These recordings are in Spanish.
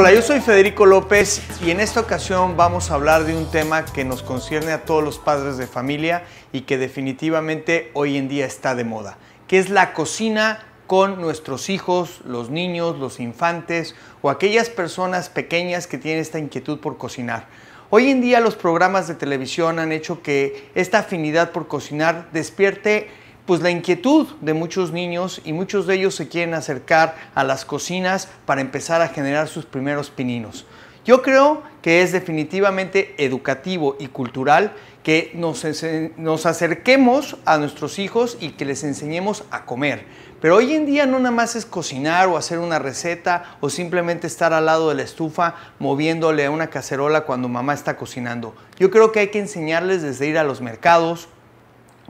Hola, yo soy Federico López y en esta ocasión vamos a hablar de un tema que nos concierne a todos los padres de familia y que definitivamente hoy en día está de moda, que es la cocina con nuestros hijos, los niños, los infantes o aquellas personas pequeñas que tienen esta inquietud por cocinar. Hoy en día los programas de televisión han hecho que esta afinidad por cocinar despierte pues la inquietud de muchos niños y muchos de ellos se quieren acercar a las cocinas para empezar a generar sus primeros pininos. Yo creo que es definitivamente educativo y cultural que nos, nos, acerquemos a nuestros hijos y que les enseñemos a comer. Pero hoy en día no nada más es cocinar o hacer una receta o simplemente estar al lado de la estufa moviéndole a una cacerola cuando mamá está cocinando. Yo creo que hay que enseñarles desde ir a los mercados,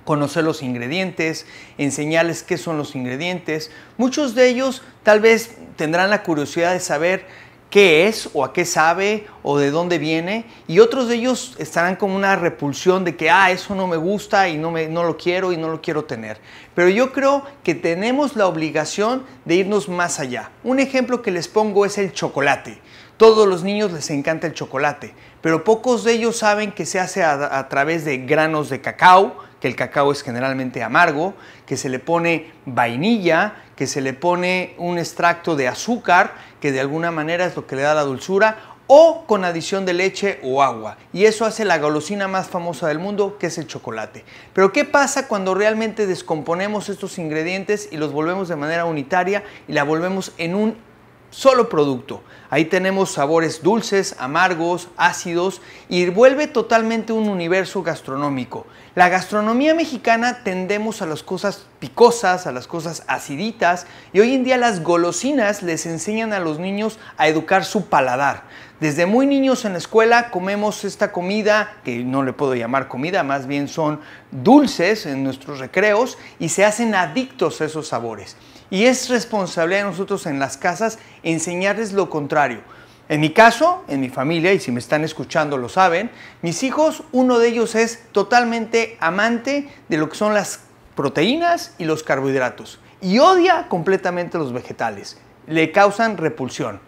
conocer los ingredientes, enseñarles qué son los ingredientes. Muchos de ellos tal vez tendrán la curiosidad de saber qué es o a qué sabe o de dónde viene y otros de ellos estarán con una repulsión de que ah eso no me gusta y no me no lo quiero y no lo quiero tener pero yo creo que tenemos la obligación de irnos más allá. Un ejemplo que les pongo es el chocolate. Todos los niños les encanta el chocolate pero pocos de ellos saben que se hace a, a través de granos de cacao que el cacao es generalmente amargo, que se le pone vainilla, que se le pone un extracto de azúcar, que de alguna manera es lo que le da la dulzura, o con adición de leche o agua. Y eso hace la golosina más famosa del mundo, que es el chocolate. Pero ¿qué pasa cuando realmente descomponemos estos ingredientes y los volvemos de manera unitaria y la volvemos en un solo producto. Ahí tenemos sabores dulces, amargos, ácidos y vuelve totalmente un universo gastronómico. La gastronomía mexicana tendemos a las cosas picosas, a las cosas aciditas y hoy en día las golosinas les enseñan a los niños a educar su paladar. Desde muy niños en la escuela comemos esta comida, que no le puedo llamar comida, más bien son dulces en nuestros recreos y se hacen adictos a esos sabores. Y es responsabilidad de nosotros en las casas enseñarles lo contrario. En mi caso, en mi familia, y si me están escuchando lo saben, mis hijos, uno de ellos es totalmente amante de lo que son las proteínas y los carbohidratos y odia completamente los vegetales. Le causan repulsión.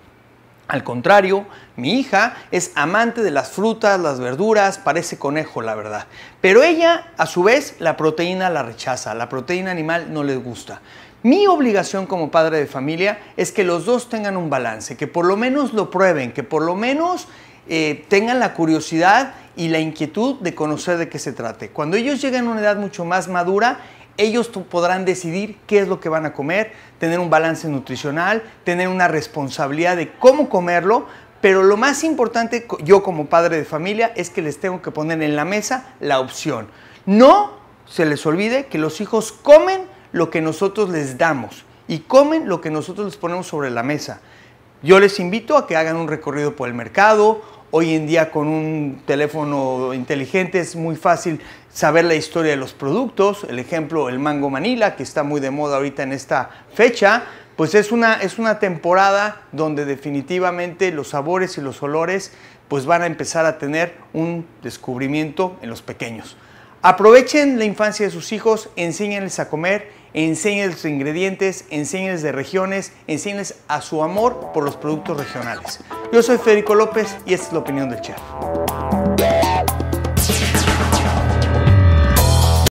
Al contrario, mi hija es amante de las frutas, las verduras, parece conejo, la verdad. Pero ella, a su vez, la proteína la rechaza, la proteína animal no les gusta. Mi obligación como padre de familia es que los dos tengan un balance, que por lo menos lo prueben, que por lo menos eh, tengan la curiosidad y la inquietud de conocer de qué se trate. Cuando ellos lleguen a una edad mucho más madura, ellos podrán decidir qué es lo que van a comer, tener un balance nutricional, tener una responsabilidad de cómo comerlo, pero lo más importante yo como padre de familia es que les tengo que poner en la mesa la opción. No se les olvide que los hijos comen lo que nosotros les damos y comen lo que nosotros les ponemos sobre la mesa. Yo les invito a que hagan un recorrido por el mercado. Hoy en día con un teléfono inteligente es muy fácil saber la historia de los productos. El ejemplo, el mango manila, que está muy de moda ahorita en esta fecha, pues es una, es una temporada donde definitivamente los sabores y los olores pues van a empezar a tener un descubrimiento en los pequeños. Aprovechen la infancia de sus hijos, enséñenles a comer, enséñenles sus ingredientes, enséñenles de regiones, enséñenles a su amor por los productos regionales. Yo soy Federico López y esta es la opinión del chef.